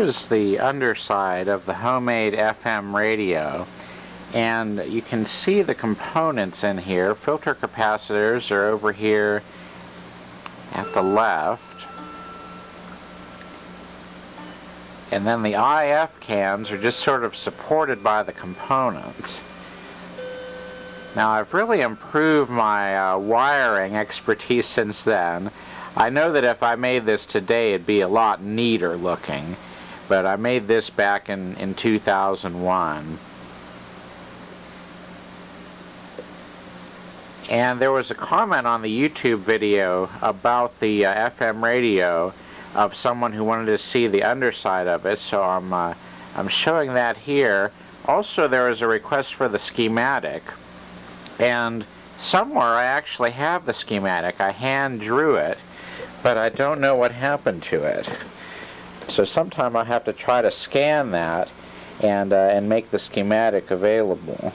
Here's the underside of the homemade FM radio and you can see the components in here. Filter capacitors are over here at the left and then the IF cans are just sort of supported by the components. Now I've really improved my uh, wiring expertise since then. I know that if I made this today it'd be a lot neater looking but I made this back in, in 2001. And there was a comment on the YouTube video about the uh, FM radio of someone who wanted to see the underside of it, so I'm, uh, I'm showing that here. Also, there was a request for the schematic, and somewhere I actually have the schematic. I hand drew it, but I don't know what happened to it. So sometime I'll have to try to scan that and, uh, and make the schematic available.